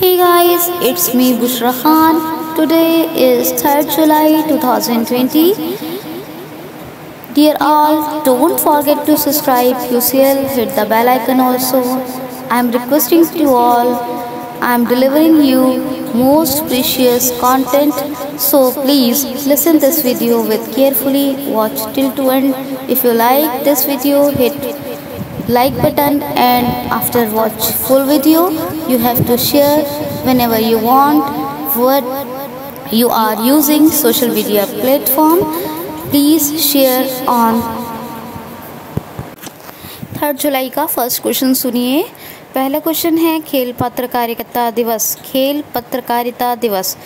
Hey guys, it's me Bushra Khan. Today is 3rd July 2020. Dear all, don't forget to subscribe UCL, hit the bell icon also. I am requesting to all, I am delivering you most precious content. So please listen this video with carefully, watch till to end. If you like this video, hit like button and after watch full video you have to share whenever you want what you are using social media platform please share on third July का first question सुनिए पहला question है खेल पत्रकारिता दिवस खेल पत्रकारिता दिवस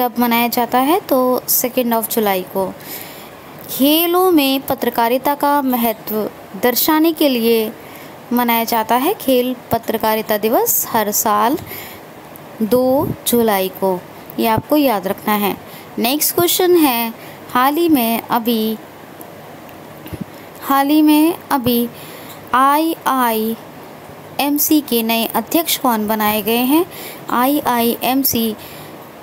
कब मनाया जाता है तो सेकेंड ऑफ़ जुलाई को खेलों में पत्रकारिता का महत्व दर्शाने के लिए मनाया जाता है खेल पत्रकारिता दिवस हर साल दो जुलाई को। ये आपको याद रखना है। नेक्स्ट क्वेश्चन है, हाल ही में अभी, हाल ही में अभी आई आई एम सी के नए अध्यक्ष कौन बनाए गए हैं? आई आई एम सी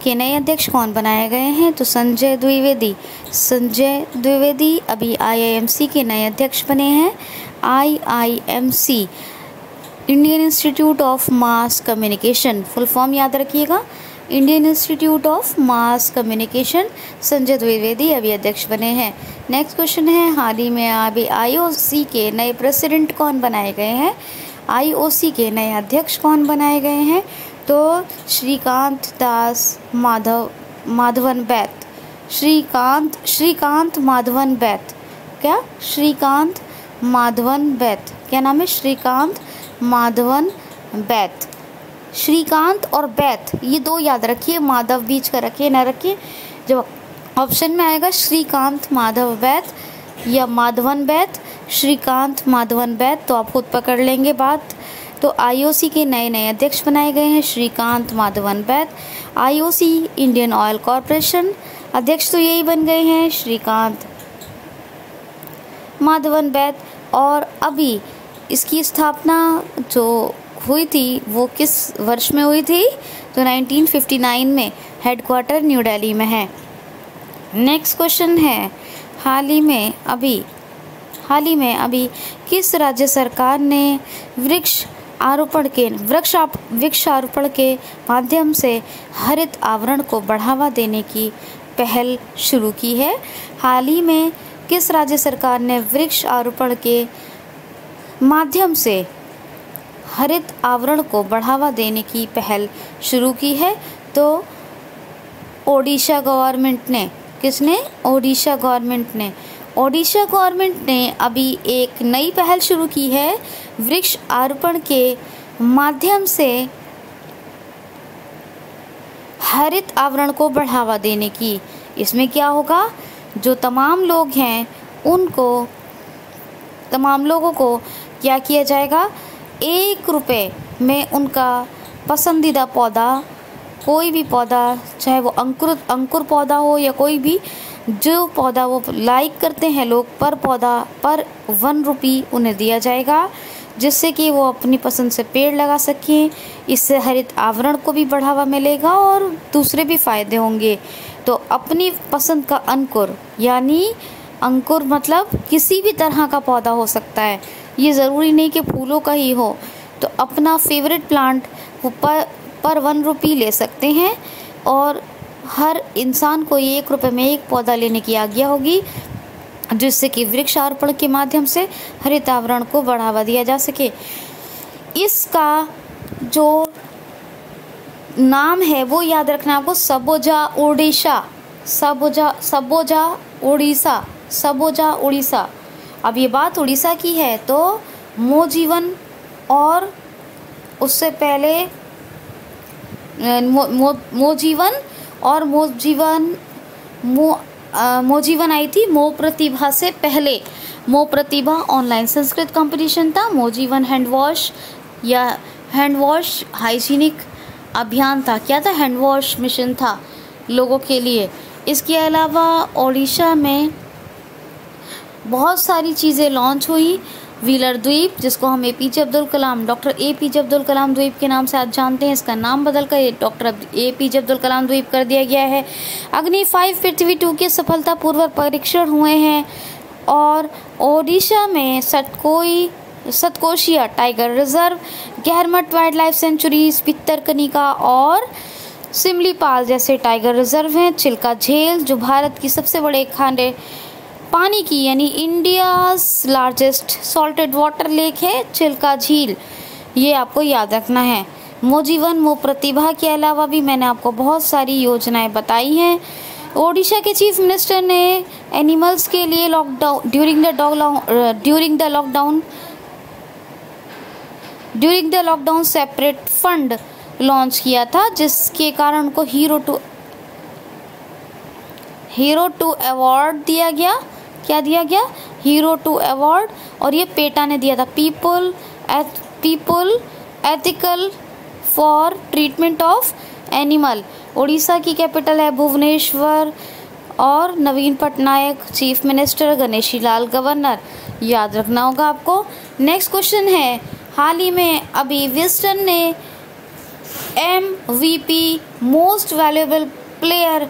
के नए अध्यक्ष कौन बनाए गए हैं? तो संजय द्विवेदी। संजय द्विवेदी अभी आई आई एम सी के नए अध्यक्ष बने हैं। IIMC Indian Institute of Mass Communication full form याद रखिएगा। Indian Institute of Mass Communication Sanjay Dwivedi अभी अध्यक्ष बने हैं। नेक्स्ट क्वेश्चन है, हाल ही में अभी आईओसी के नए प्रेसिडेंट कौन बनाए गए हैं? आईओसी के नए अध्यक्ष कौन बनाए गए हैं? तो श्रीकांत दास माधव, माधवन बैत। श्रीकांत श्रीकांत माधवन बैत। क्या? श्रीकांत माधवन बैत। क्या नाम है? श्रीकांत माधवन बैत। श्रीकांत और बैत, ये दो याद रखिए, माधव बीच का रखिए, ना रखिए। जब ऑप्शन में आएगा श्रीकांत माधव बैत या माधवन बैत, श्रीकांत माधवन बैत तो आप खुद पकड़ लेंगे बात। तो आईओसी के नए नए अध्यक्ष बनाए गए हैं श्रीकांत माधवन बैत आईओसी इंडियन ऑयल कॉरपोरेशन अध्यक्ष तो यही बन गए हैं श्रीकांत माधवन बैत। और अभी इसकी स्थापना जो हुई थी, वो किस वर्ष में हुई थी? तो 1959 में हेडक्वार्टर न्यू दिल्ली में है। नेक्स्ट क्वेश्चन है, हाल ही में अभी, हाल ही में अभी किस राज्य सरकार ने वृक्ष आरोपण के, वृक्ष वृक्षारोपण के माध्यम से हरित आवरण को बढ़ावा देने की पहल शुरू की है? हाल ही में किस राज्य सरकार ने वृक्ष आरोपण के माध्यम से हरित आवरण को बढ़ावा देने की पहल शुरू की है? तो ओडिशा गवर्नमेंट ने, किसने? ओडिशा गवर्नमेंट ने। ओडिशा गवर्नमेंट ने अभी एक नई पहल शुरू की है वृक्ष आरोपण के माध्यम से हरित आवरण को बढ़ावा देने की। इसमें क्या होगा? जो तमाम लोग हैं, उनको, तमाम लोगों को क्या किया जाएगा? एक रुपये में उनका पसंदीदा पौधा, कोई भी पौधा, चाहे वो अंकुर अंकुर पौधा हो या कोई भी, जो पौधा वो लाइक करते हैं लोग, पर पौधा, पर वन रुपी उन्हें दिया जाएगा। जिससे कि वो अपनी पसंद से पेड़ लगा सकें। इससे हरित आवरण को भी बढ़ावा मिलेगा और दूसरे भी फ़ायदे होंगे। तो अपनी पसंद का अंकुर, यानी अंकुर मतलब किसी भी तरह का पौधा हो सकता है। ये ज़रूरी नहीं कि फूलों का ही हो। तो अपना फेवरेट प्लांट वो पर पर वन रुपी ले सकते हैं और हर इंसान को एक रुपये में एक पौधा लेने की आज्ञा होगी। जिससे कि वृक्षारोपण के माध्यम से हरित आवरण को बढ़ावा दिया जा सके। इसका जो नाम है वो याद रखना आपको सबोजा उड़ीसा सबोजा सबोजा उड़ीसा सबोजा उड़ीसा अब ये बात उड़ीसा की है तो मो जीवन और उससे पहले मो, मो, मो जीवन और मो जीवन मो मो जीवन आई थी, मो प्रतिभा से पहले। मो प्रतिभा ऑनलाइन संस्कृत कंपटीशन था मोजीवन हैंड वॉश या हैंड वॉश हाइजीनिक अभियान था। क्या था? हैंड वॉश मिशन था लोगों के लिए। इसके अलावा ओडिशा में बहुत सारी चीज़ें लॉन्च हुई। व्हीलर द्वीप, जिसको हम A P J Abdul Kalam, doctor A P J Abdul Kalam द्वीप के नाम से आज जानते हैं। इसका नाम बदलकर doctor A P J Abdul Kalam द्वीप कर दिया गया है। अग्नि फाइव, पृथ्वी टू के सफलतापूर्वक परीक्षण हुए हैं और ओडिशा में सटकोई Satkosia tiger reserve Gahirmatha wildlife sanctuaries Bhitarkanika और सिमलीपाल जैसे टाइगर रिज़र्व हैं। चिल्का झील, जो भारत की सबसे बड़े खाने पानी की, यानी India's largest salted water lake है, चिल्का झील। ये आपको याद रखना है। मोजीवन मो प्रतिभा के अलावा भी मैंने आपको बहुत सारी योजनाएँ बताई हैं। ओडिशा के चीफ मिनिस्टर ने एनिमल्स के लिए lockdown, during the during the lockdown, during the lockdown separate fund launch किया था, जिसके कारण उनको hero to hero to award दिया गया। क्या दिया गया? हीरो टू अवार्ड और ये पेटा ने दिया था। People people ethical for treatment of animal Orissa की कैपिटल है भुवनेश्वर, और Naveen Patnaik chief minister Ganeshi Lal governor याद रखना होगा आपको। नेक्स्ट क्वेश्चन है। हाल ही में अभी विस्टन ने M V P most valuable player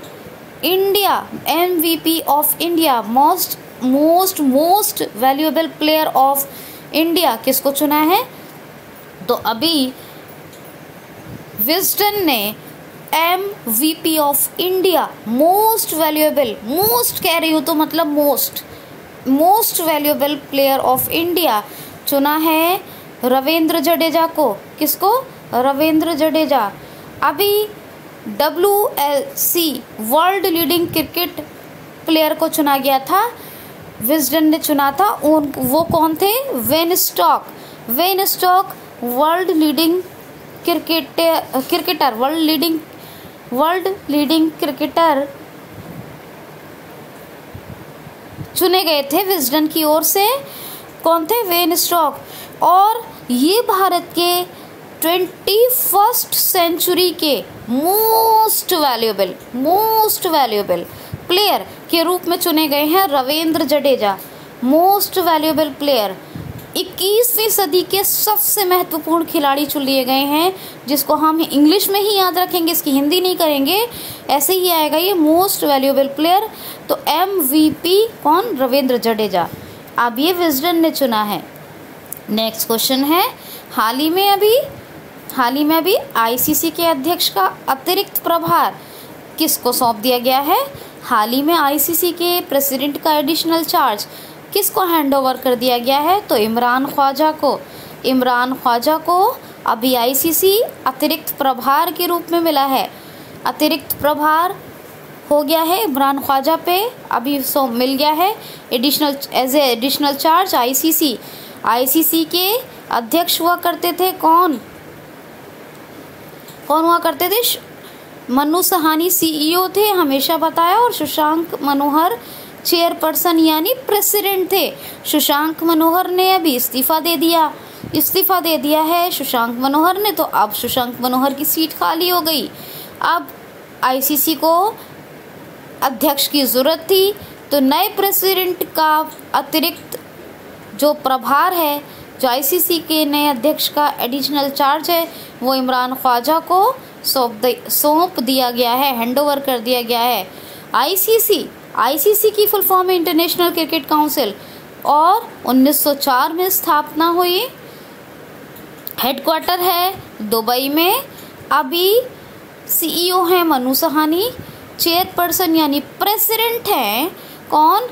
India M V P of India most most most valuable player of India किसको चुना है? तो अभी विस्टन ने M V P of India most valuable most कह रही हूँ तो मतलब most most valuable player of India चुना है रविंद्र जडेजा को। किसको? रविंद्र जडेजा। अभी W L C world leading cricket player को चुना गया था। विजडन ने चुना था। उन, वो कौन थे? Ben Stokes. Ben Stokes, world leading cricket, cricketer. World leading world leading cricketer चुने गए थे विजडन की ओर से। कौन थे? वेन स्टॉक। और ये भारत के ट्वेंटी फ़र्स्ट सेंचुरी के most valuable most valuable player के रूप में चुने गए हैं Ravindra Jadeja most valuable player 21वीं सदी के सबसे महत्वपूर्ण खिलाड़ी चुन लिए गए हैं, जिसको हम इंग्लिश में ही याद रखेंगे, इसकी हिंदी नहीं करेंगे, ऐसे ही आएगा ये मोस्ट वैल्यूएबल प्लेयर तो एमवीपी कौन? रविंद्र जडेजा। अब ये विजडन ने चुना है। नेक्स्ट क्वेश्चन है, हाल ही में अभी, हाल ही में अभी आईसीसी के अध्यक्ष का अतिरिक्त प्रभार किसको सौंप दिया गया है? हाल ही में आईसीसी के प्रेसिडेंट का एडिशनल चार्ज किसको हैंड ओवर कर दिया गया है? तो इमरान ख्वाजा को। इमरान ख्वाजा को अभी आईसीसी अतिरिक्त प्रभार के रूप में मिला है। अतिरिक्त प्रभार हो गया है इमरान ख्वाजा पे। अभी सो मिल गया है additional as a additional charge ICC ICC के अध्यक्ष हुआ करते थे कौन? कौन हुआ करते थे? मनु सहानी सीईओ थे, हमेशा बताया, और सुशांक मनोहर चेयरपर्सन यानी प्रेसिडेंट थे। सुशांक मनोहर ने अभी इस्तीफा दे दिया। इस्तीफा दे दिया है सुशांक मनोहर ने तो अब सुशांक मनोहर की सीट खाली हो गई। अब आईसीसी को अध्यक्ष की ज़रूरत थी तो नए प्रेसिडेंट का अतिरिक्त जो प्रभार है जो आईसीसी के नए अध्यक्ष का एडिशनल चार्ज है, वो इमरान ख्वाजा को सौंप सौंप दिया गया है हैंडओवर कर दिया गया है। आईसीसी आईसीसी की फुल फॉर्म है इंटरनेशनल क्रिकेट काउंसिल और 1904 में स्थापना हुई। हेडक्वार्टर है दुबई में। अभी सीईओ हैं मनु सहानी। चेयरपर्सन यानी प्रेसिडेंट हैं कौन?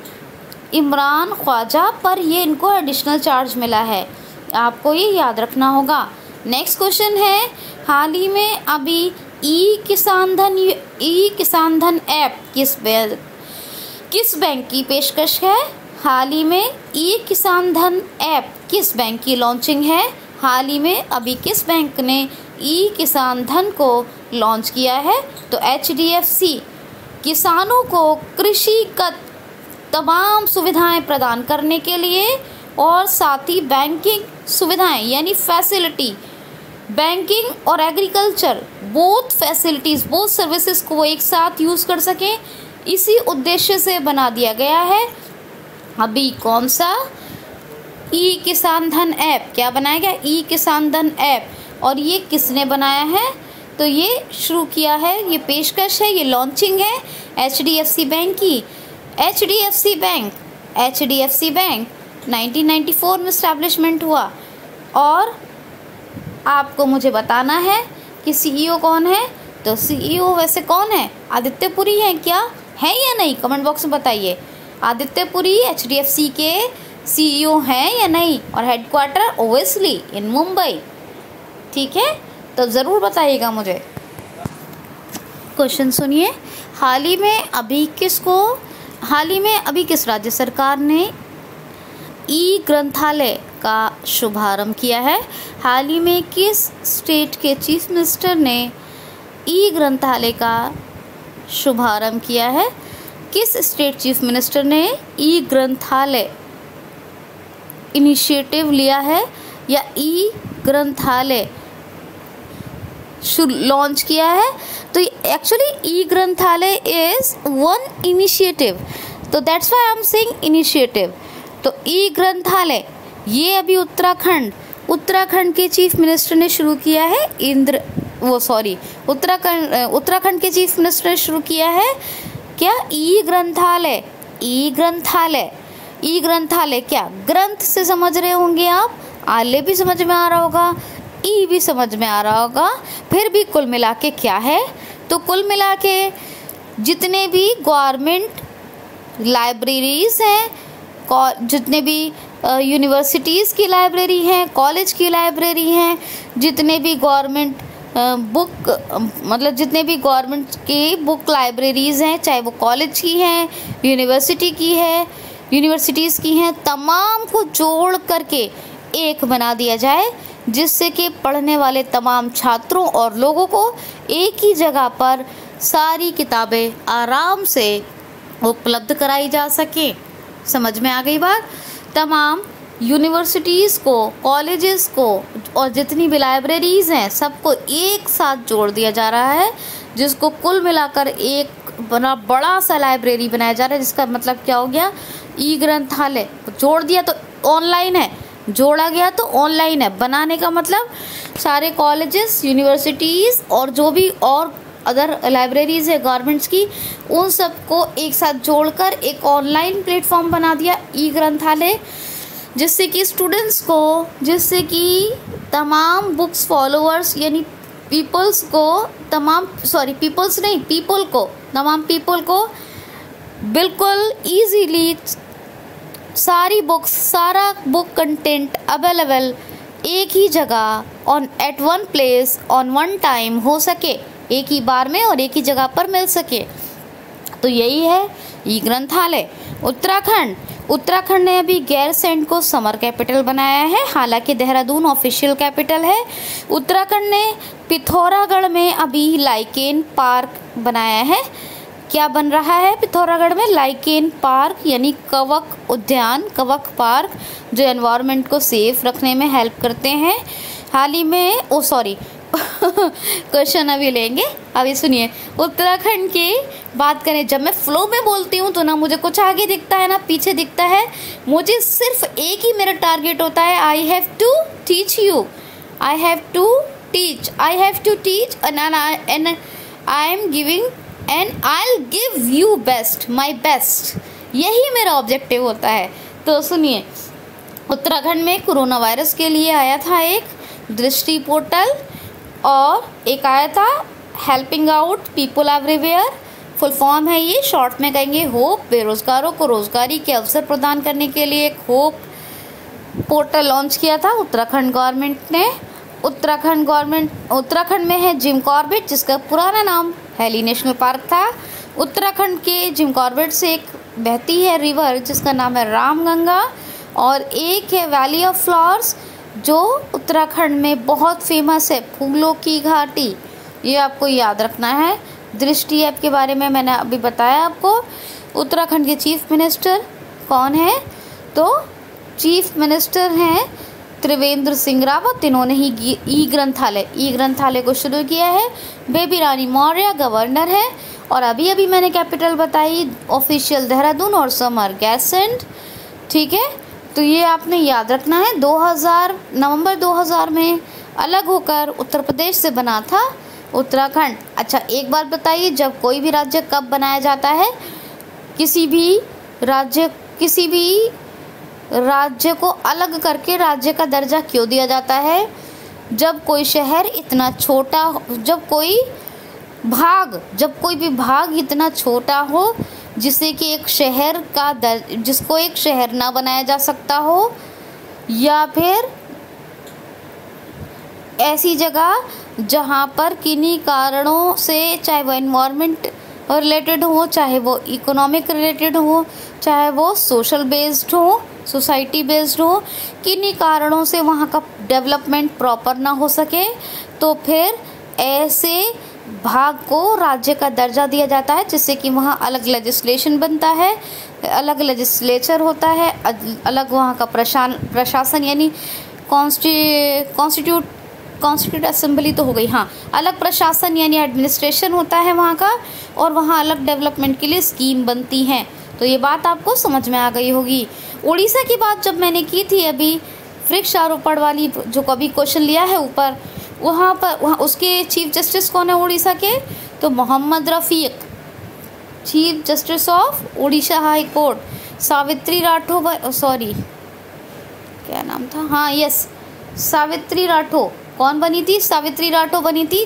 इमरान ख्वाजा पर ये इनको एडिशनल चार्ज मिला है। आपको ये याद रखना होगा। नेक्स्ट क्वेश्चन है, हाल ही में अभी ई किसान धन ई किसान धन ऐप किस किस बैंक की पेशकश है? हाल ही में ई किसान धन ऐप किस बैंक की लॉन्चिंग है? हाल ही में अभी किस बैंक ने ई किसान धन को लॉन्च किया है? तो एच डी एफ़ सी किसानों को कृषि तमाम सुविधाएँ प्रदान करने के लिए और साथ ही बैंकिंग सुविधाएँ, यानी फैसिलिटी बैंकिंग और agriculture both facilities both services को एक साथ यूज़ कर सकें। इसी उद्देश्य से बना दिया गया है। अभी कौन सा? ई किसान धन ऐप। क्या बनाया गया? ई किसान धन ऐप। और ये किसने बनाया है? तो ये शुरू किया है, ये पेशकश है, ये लॉन्चिंग है H D F C bank की। H D F C bank H D F C bank 1994 में इस्टेब्लिशमेंट हुआ। और आपको मुझे बताना है कि सीईओ e कौन है? तो सीईओ e वैसे कौन है? आदित्य पुरी है क्या? है या नहीं? कमेंट बॉक्स में बताइए। Aditya Puri H D F C के सीईओ e हैं या नहीं? और हेडक्वार्टर ओवेसली इन मुंबई ठीक है? तो ज़रूर बताइएगा मुझे। क्वेश्चन सुनिए। हाल ही में अभी किसको हाल ही में अभी किस राज्य सरकार ने ई ग्रंथालय का शुभारंभ किया है? हाल ही में किस स्टेट के चीफ मिनिस्टर ने ई ग्रंथालय का शुभारंभ किया है? किस स्टेट चीफ मिनिस्टर ने ई ग्रंथालय इनिशिएटिव लिया है या ई ग्रंथालय लॉन्च किया है। तो actually e Granthalaya is one initiative तो that's why I am saying initiative तो ई ग्रंथालय, ये अभी उत्तराखंड उत्तराखंड के चीफ मिनिस्टर ने शुरू किया है। इंद्र, वो सॉरी उत्तराखंड उत्तराखंड के चीफ मिनिस्टर ने शुरू किया है। क्या? ई ग्रंथालय ई ग्रंथालय ई ग्रंथालय क्या? ग्रंथ से समझ रहे होंगे आप? आले भी समझ में आ रहा होगा। ई भी समझ में आ रहा होगा। फिर भी कुल मिला के क्या है? तो कुल मिला के जितने भी गवर्नमेंट लाइब्रेरीज हैं जितने भी यूनिवर्सिटीज़ की लाइब्रेरी हैं, कॉलेज की लाइब्रेरी हैं, जितने भी गवर्नमेंट बुक मतलब जितने भी गवर्नमेंट की बुक लाइब्रेरीज़ हैं, चाहे वो कॉलेज की हैं, यूनिवर्सिटी की है, यूनिवर्सिटीज़ की हैं, तमाम को जोड़ करके एक बना दिया जाए। जिससे कि पढ़ने वाले तमाम छात्रों और लोगों को एक ही जगह पर सारी किताबें आराम से उपलब्ध कराई जा सके। समझ में आ गई बात? तमाम यूनिवर्सिटीज़ को कॉलेजेस को और जितनी भी लाइब्रेरीज़ हैं, सबको एक साथ जोड़ दिया जा रहा है, जिसको कुल मिलाकर एक बना, बड़ा सा लाइब्रेरी बनाया जा रहा है, जिसका मतलब क्या हो गया? ई ग्रंथालय। जोड़ दिया तो ऑनलाइन है। जोड़ा गया तो ऑनलाइन है। बनाने का मतलब सारे कॉलेजेस यूनिवर्सिटीज़ और जो भी और अदर लाइब्रेरीज़ है गवर्नमेंट्स की, उन सबको एक साथ जोड़कर एक ऑनलाइन प्लेटफॉर्म बना दिया ई ग्रंथालय, जिससे कि स्टूडेंट्स को, जिससे कि तमाम बुक्स फॉलोअर्स यानी पीपल्स को, तमाम सॉरी पीपल्स नहीं पीपल को, तमाम पीपल को बिल्कुल इजीली सारी बुक्स, सारा बुक कंटेंट अवेलेबल एक ही जगह on at one place on one time हो सके। एक ही बार में और एक ही जगह पर मिल सके। तो यही है ई ग्रंथालय। उत्तराखंड। उत्तराखंड ने अभी गैर सेंट को समर कैपिटल बनाया है, हालाँकि देहरादून ऑफिशियल कैपिटल है। उत्तराखंड ने पिथौरागढ़ में अभी लाइकेन पार्क बनाया है। क्या बन रहा है? पिथौरागढ़ में लाइकेन पार्क, यानी कवक उद्यान, कवक पार्क, जो एनवायरनमेंट को सेफ़ रखने में हेल्प करते हैं। हाल ही में, ओ सॉरी क्वेश्चन अभी लेंगे। अभी सुनिए, उत्तराखंड की बात करें, जब मैं फ्लो में बोलती हूँ तो ना मुझे कुछ आगे दिखता है, ना पीछे दिखता है। मुझे सिर्फ़ एक ही मेरा टारगेट होता है I have to teach you I have to teach I have to teach and I am giving and I give you best my best यही मेरा ऑब्जेक्टिव होता है। तो सुनिए, उत्तराखंड में कोरोना वायरस के लिए आया था एक दृष्टि पोर्टल और एक आया था helping out people everywhere full form है ये। शॉर्ट में कहेंगे होप बेरोजगारों को रोजगारी के अवसर प्रदान करने के लिए एक होप पोर्टल लॉन्च किया था। उत्तराखंड गवर्नमेंट ने उत्तराखंड गवर्नमेंट, उत्तराखंड में है जिम कॉर्बेट, जिसका पुराना नाम हैली नेशनल पार्क था। उत्तराखंड के जिम कॉर्बेट से एक बहती है रिवर, जिसका नाम है रामगंगा, और एक है वैली ऑफ़ फ्लावर्स जो उत्तराखंड में बहुत फ़ेमस है, फूलों की घाटी। ये आपको याद रखना है। दृष्टि ऐप के बारे में मैंने अभी बताया आपको। उत्तराखंड के चीफ मिनिस्टर कौन है? तो चीफ मिनिस्टर हैं त्रिवेंद्र सिंह रावत, इन्होंने ही ई ग्रंथालय ई ग्रंथालय को शुरू किया है। बेबी रानी मौर्य गवर्नर है। और अभी अभी मैंने कैपिटल बताई, ऑफिशियल देहरादून और समर गैसेंट ठीक है? तो ये आपने याद रखना है 2000 नवंबर 2000 में अलग होकर उत्तर प्रदेश से बना था उत्तराखंड। अच्छा एक बात बताइए, जब कोई भी राज्य कब बनाया जाता है? किसी भी राज्य, किसी भी राज्य को अलग करके राज्य का दर्जा क्यों दिया जाता है? जब कोई शहर इतना छोटा जब कोई भाग, जब कोई भी भाग इतना छोटा हो जिससे कि एक शहर का दर, जिसको एक शहर ना बनाया जा सकता हो, या फिर ऐसी जगह जहाँ पर किन्हीं कारणों से, चाहे वो इन्वायरमेंट रिलेटेड हो, चाहे वो इकोनॉमिक रिलेटेड हो, चाहे वो सोशल बेस्ड हो सोसाइटी बेस्ड हो, किन्हीं कारणों से वहाँ का डेवलपमेंट प्रॉपर ना हो सके तो फिर ऐसे भाग को राज्य का दर्जा दिया जाता है, जिससे कि वहाँ अलग लेजिस्लेशन बनता है, अलग लेजिस्लेचर होता है अलग वहाँ का प्रशान, प्रशासन यानी कॉन्स्टिट्यूट कॉन्स्टिट्यूट असेंबली तो हो गई हाँ अलग प्रशासन यानी एडमिनिस्ट्रेशन होता है वहाँ का, और वहाँ अलग डेवलपमेंट के लिए स्कीम बनती हैं। तो ये बात आपको समझ में आ गई होगी। उड़ीसा की बात जब मैंने की थी अभी वृक्षारोपण वाली जो कभी क्वेश्चन लिया है ऊपर, वहाँ पर, वहाँ उसके चीफ जस्टिस कौन है उड़ीसा के? तो Mohammad Rafiq, chief justice of Orissa high court, Savitri Ratho sorry, क्या नाम था? हाँ यस, सावित्री राठो कौन बनी थी? सावित्री राठो बनी थी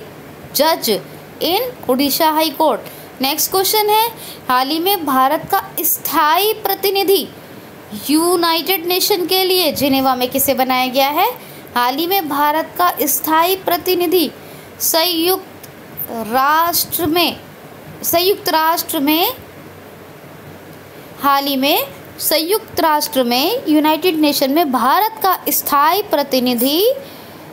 जज in Orissa high court. Next question है, हाल ही में भारत का स्थायी प्रतिनिधि यूनाइटेड नेशन के लिए जिनेवा में किसे बनाया गया है? हाल ही में भारत का स्थायी प्रतिनिधि संयुक्त राष्ट्र में, संयुक्त राष्ट्र में, हाल ही में संयुक्त राष्ट्र में यूनाइटेड नेशन में भारत का स्थायी प्रतिनिधि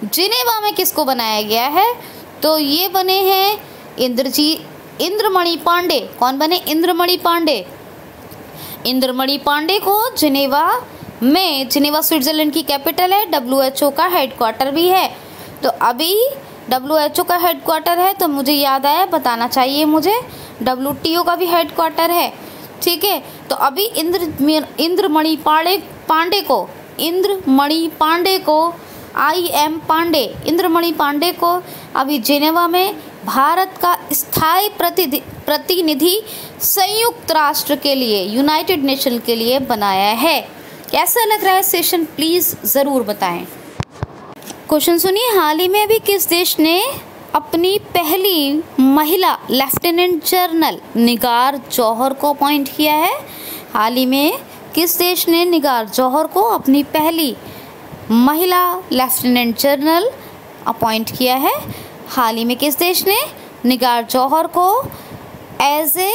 जिनेवा में किसको बनाया गया है? तो ये बने हैं इंद्रजी इंद्रमणि पांडे। कौन बने? इंद्रमणि पांडे। इंद्रमणि पांडे को जिनेवा में, जिनेवा स्विट्ज़रलैंड की कैपिटल है डब्ल्यू एच ओ का हेडक्वार्टर भी है। तो अभी डब्ल्यू एच ओ का हेडक्वार्टर है तो मुझे याद आया, बताना चाहिए मुझे। डब्ल्यू टी ओ का भी हेडक्वार्टर है, ठीक है? तो अभी इंद्र, इंद्रमणि पांडे पांडे को, इंद्रमणि पांडे को आई एम पांडे, इंद्रमणि पांडे को अभी जिनेवा में भारत का स्थायी प्रतिनिधि संयुक्त राष्ट्र के लिए यूनाइटेड नेशन के लिए बनाया है। कैसा लग रहा है सेशन प्लीज़ ज़रूर बताएँ। क्वेश्चन सुनिए, हाल ही में भी किस देश ने अपनी पहली महिला लेफ्टिनेंट जनरल निगार जौहर को अपॉइंट किया है? हाल ही में किस देश ने निगार जौहर को अपनी पहली महिला लेफ्टिनेंट जनरल अपॉइंट किया है? हाल ही में किस देश ने निगार जौहर को as a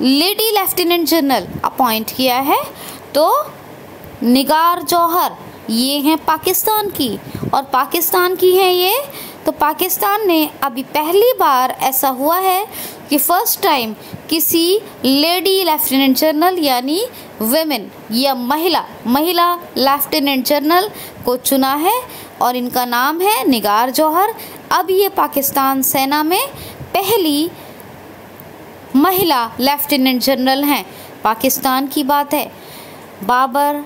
lady lieutenant general appoint किया है? तो निगार जौहर, ये हैं पाकिस्तान की। और पाकिस्तान की हैं ये? तो पाकिस्तान ने अभी पहली बार ऐसा हुआ है कि फ़र्स्ट टाइम किसी लेडी लेफ्टिनेंट जनरल यानी वेमेन या महिला महिला लेफ्टिनेंट जनरल को चुना है। और इनका नाम है निगार जौहर। अब ये पाकिस्तान सेना में पहली महिला लेफ्टिनेंट जनरल हैं। पाकिस्तान की बात है। Babar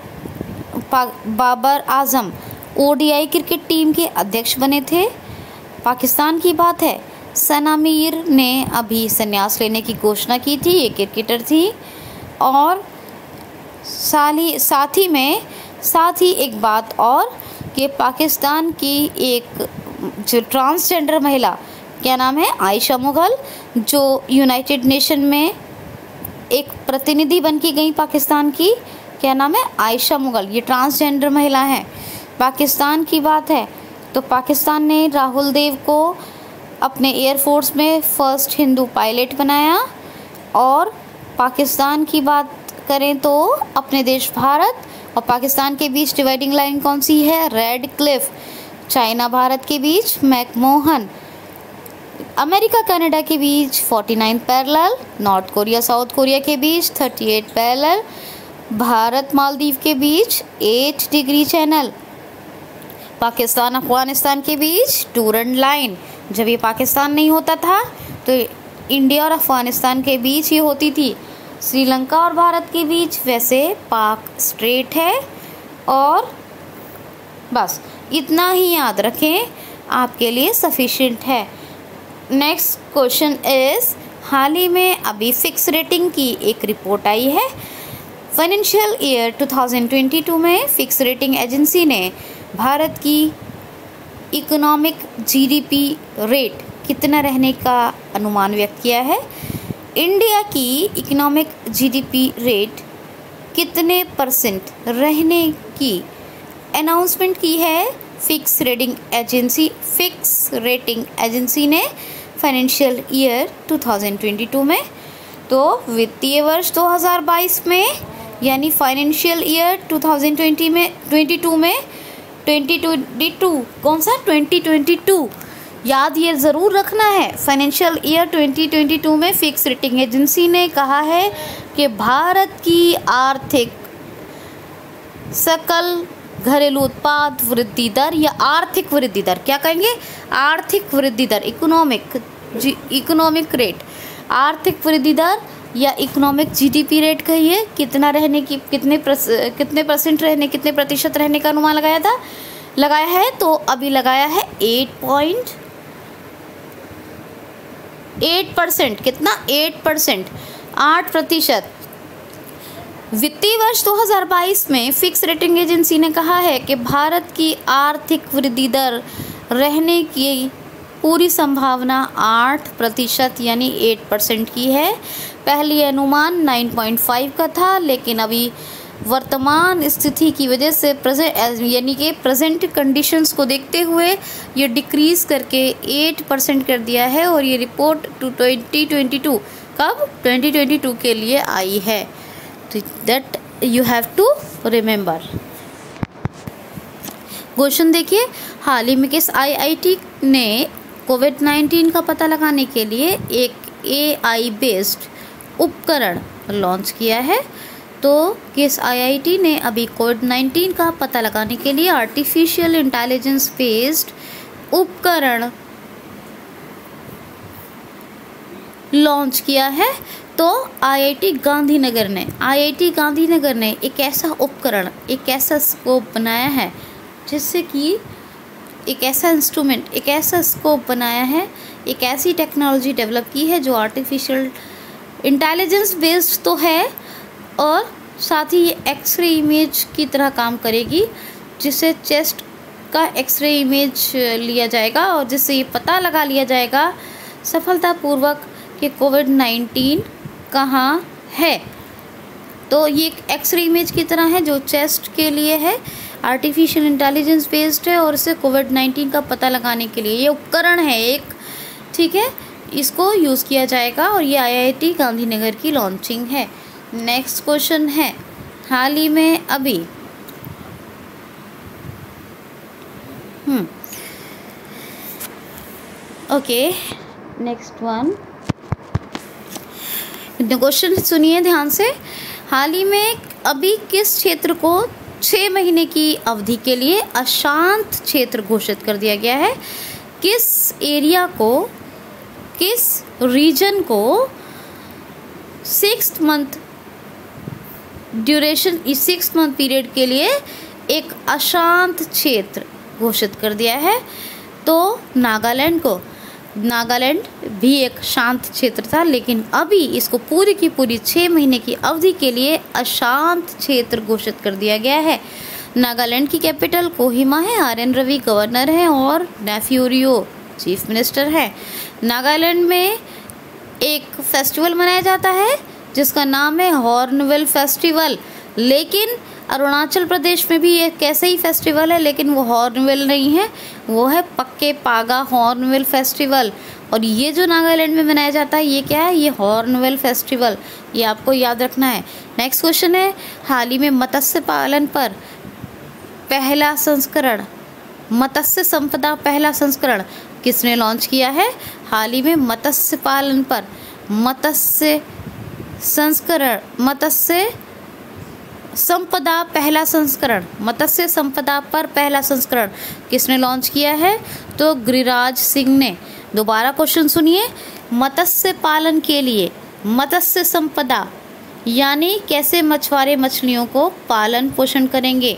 Babar Azam ODI cricket team के अध्यक्ष बने थे। पाकिस्तान की बात है। सना मीर ने अभी संन्यास लेने की घोषणा की थी। ये क्रिकेटर थी और साल, साथ ही में, साथ ही एक बात और कि पाकिस्तान की एक जो ट्रांसजेंडर महिला, क्या नाम है? आयशा मुगल, जो यूनाइटेड नेशन में एक प्रतिनिधि बन की गई पाकिस्तान की, क्या नाम है? आयशा मुगल। ये ट्रांसजेंडर महिला है। पाकिस्तान की बात है तो पाकिस्तान ने राहुल देव को अपने एयरफोर्स में फ़र्स्ट हिंदू पायलट बनाया और पाकिस्तान की बात करें तो अपने देश भारत और पाकिस्तान के बीच डिवाइडिंग लाइन कौन सी है? Red Cliff. चाइना, भारत के बीच मैकमोहन। अमेरिका, कनाडा के बीच 49 parallel. North Korea, South Korea के बीच 38 पैरेलल। भारत, मालदीव के बीच 8 डिग्री चैनल। पाकिस्तान, अफ़गानिस्तान के बीच टूरन लाइन। जब ये पाकिस्तान नहीं होता था तो इंडिया और अफ़गानिस्तान के बीच ये होती थी। श्रीलंका और भारत के बीच वैसे पाक स्ट्रेट है और बस इतना ही याद रखें, आपके लिए सफिशिएंट है। नेक्स्ट क्वेश्चन इज़ हाल ही में अभी फिक्स रेटिंग की एक रिपोर्ट आई है। फाइनेंशियल ईयर 2022 में फिक्स रेटिंग एजेंसी ने भारत की इकोनॉमिक जीडीपी रेट कितना रहने का अनुमान व्यक्त किया है? इंडिया की इकोनॉमिक जीडीपी रेट कितने परसेंट रहने की अनाउंसमेंट की है? Fitch rating agency, Fitch rating agency ने फाइनेंशियल ईयर 2022 में तो वित्तीय वर्ष 2022 में, यानी फाइनेंशियल ईयर 2020 में 22 में 2022 कौन सा? 2022 याद ये ज़रूर रखना है। फाइनेंशियल ईयर 2022 में फिक्स रेटिंग एजेंसी ने कहा है कि भारत की आर्थिक सकल घरेलू उत्पाद वृद्धि दर या आर्थिक वृद्धि दर क्या कहेंगे? आर्थिक वृद्धि दर इकोनॉमिक जी इकोनॉमिक रेट आर्थिक वृद्धि दर या इकोनॉमिक जीडीपी रेट कहिए कितना रहने की कितने प्रस, कितने परसेंट रहने कितने प्रतिशत रहने का अनुमान लगाया था? लगाया है तो अभी लगाया है एट पॉइंट एट परसेंट, कितना? एट परसेंट, आठ प्रतिशत। वित्तीय वर्ष 2022 में फिक्स रेटिंग एजेंसी ने कहा है कि भारत की आर्थिक वृद्धि दर रहने की पूरी संभावना आठ प्रतिशत, यानी एट परसेंट की है। पहली अनुमान नाइन पॉइंट फाइव का था, लेकिन अभी वर्तमान स्थिति की वजह से प्रेजेंट यानी कि प्रेजेंट कंडीशंस को देखते हुए ये डिक्रीज़ करके एट परसेंट कर दिया है और ये report two twenty twenty two कब? ट्वेंटी ट्वेंटी टू के लिए आई है। तो that you have to remember question देखिए, हाल ही में किस आईआईटी ने कोविड नाइन्टीन का पता लगाने के लिए एक ए आई बेस्ड उपकरण लॉन्च किया है। तो किस आईआईटी ने अभी कोविड नाइन्टीन का पता लगाने के लिए आर्टिफिशियल इंटेलिजेंस बेस्ड उपकरण लॉन्च किया है? तो आईआईटी गांधीनगर ने आईआईटी गांधीनगर ने एक ऐसा उपकरण, एक ऐसा स्कोप बनाया है, जिससे कि एक ऐसा इंस्ट्रूमेंट एक ऐसा स्कोप बनाया है, एक ऐसी टेक्नोलॉजी डेवलप की है जो आर्टिफिशियल इंटेलिजेंस बेस्ड तो है और साथ ही ये एक्सरे इमेज की तरह काम करेगी, जिससे चेस्ट का एक्सरे इमेज लिया जाएगा और जिससे ये पता लगा लिया जाएगा सफलतापूर्वक कि कोविड नाइन्टीन कहाँ है। तो ये एक एक्सरे इमेज की तरह है जो चेस्ट के लिए है आर्टिफिशियल इंटेलिजेंस बेस्ड है और इसे कोविड नाइन्टीन का पता लगाने के लिए। ये उपकरण है एक, ठीक है? इसको यूज़ किया जाएगा और ये आईआईटी गांधीनगर की लॉन्चिंग है। नेक्स्ट क्वेश्चन है, हाल ही में अभी। हम्म। Okay, next one. क्वेश्चन सुनिए ध्यान से। हाल ही में अभी किस क्षेत्र को छः महीने की अवधि के लिए अशांत क्षेत्र घोषित कर दिया गया है? किस एरिया को, किस रीजन को सिक्स मंथ ड्यूरेशन इस सिक्स मंथ पीरियड के लिए एक अशांत क्षेत्र घोषित कर दिया है। तो नागालैंड को, नागालैंड भी एक शांत क्षेत्र था, लेकिन अभी इसको पूरी की पूरी छः महीने की अवधि के लिए अशांत क्षेत्र घोषित कर दिया गया है। नागालैंड की कैपिटल कोहिमा है आर एन रवि गवर्नर हैं और नेफ्यूरियो चीफ मिनिस्टर हैं। नागालैंड में एक फेस्टिवल मनाया जाता है जिसका नाम है हॉर्नवेल फेस्टिवल। लेकिन अरुणाचल प्रदेश में भी एक ऐसे ही फेस्टिवल है, लेकिन वो हॉर्नवेल नहीं है, वो है पक्के पागा हॉर्नवेल फेस्टिवल। और ये जो नागालैंड में मनाया जाता है, ये क्या है? ये हॉर्नवेल फेस्टिवल। ये आपको याद रखना है। नेक्स्ट क्वेश्चन है, हाल ही में मत्स्य पालन पर पहला संस्करण, मत्स्य संपदा पहला संस्करण किसने लॉन्च किया है? हाल ही में मत्स्य पालन पर, मत्स्य संस्करण, मत्स्य संपदा पहला संस्करण, मत्स्य संपदा पर पहला संस्करण किसने लॉन्च किया है? तो गिरिराज सिंह ने। दोबारा क्वेश्चन सुनिए। मत्स्य पालन के लिए मत्स्य संपदा, यानी कैसे मछुआरे मछलियों को पालन पोषण करेंगे?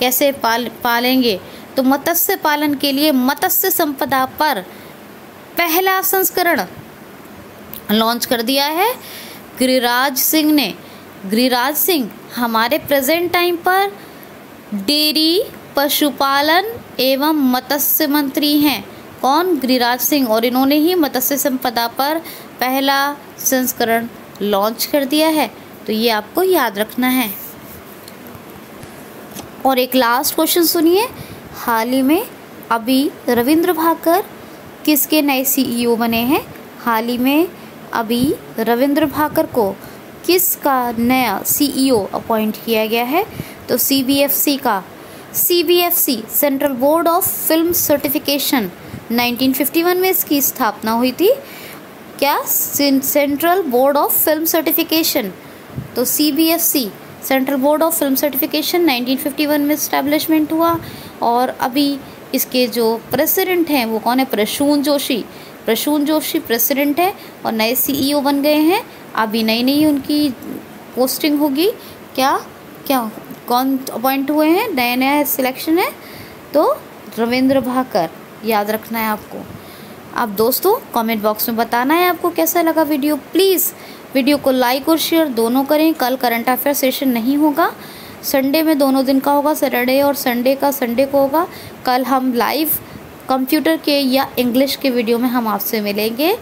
कैसे पाल, पालेंगे? तो मत्स्य पालन के लिए मत्स्य संपदा पर पहला संस्करण लॉन्च कर दिया है। गिरिराज सिंह ने, गिरिराज सिंह, हमारे प्रेजेंट टाइम पर डेयरी, पशुपालन एवं मत्स्य मंत्री हैं। कौन? गिरिराज सिंह। और इन्होंने ही मत्स्य संपदा पर पहला संस्करण लॉन्च कर दिया है। तो ये आपको याद रखना है। और एक लास्ट क्वेश्चन सुनिए। हाल ही में अभी रविंद्र भाकर किसके नए सीईओ बने हैं? हाल ही में अभी रविंद्र भाकर को किसका नया सीईओ अपॉइंट किया गया है? तो सीबीएफसी का। CBFC central board of film certification 1951 में इसकी स्थापना हुई थी। क्या? Central board of film certification तो CBFC central board of film certification 1951 में इस्टेब्लिशमेंट हुआ। और अभी इसके जो प्रेसिडेंट हैं, वो कौन है? प्रसून जोशी। प्रसून जोशी प्रेसिडेंट है और नए सीईओ बन गए हैं। अभी नई नई उनकी पोस्टिंग होगी। क्या? क्या? कौन अपॉइंट हुए हैं? नया नया सिलेक्शन है? तो रविंद्र भाकर, याद रखना है आपको। आप दोस्तों कमेंट बॉक्स में बताना है आपको कैसा लगा वीडियो प्लीज़ वीडियो को लाइक और शेयर दोनों करें। कल करंट अफेयर सेशन नहीं होगा। संडे में दोनों दिन का होगा। सैटरडे और संडे का संडे को होगा। कल हम लाइव कंप्यूटर के या इंग्लिश के वीडियो में हम आपसे मिलेंगे।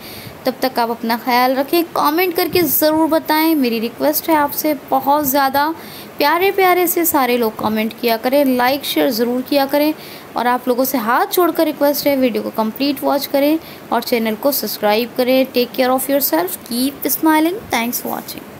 तब तक आप अपना ख्याल रखें, कमेंट करके ज़रूर बताएँ। मेरी रिक्वेस्ट है आपसे बहुत ज़्यादा प्यारे प्यारे से सारे लोग कमेंट किया करें, लाइक, शेयर ज़रूर किया करें और आप लोगों से हाथ छोड़कर रिक्वेस्ट है, वीडियो को कंप्लीट वॉच करें और चैनल को सब्सक्राइब करें। Take care of yourself keep smiling, thanks for watching.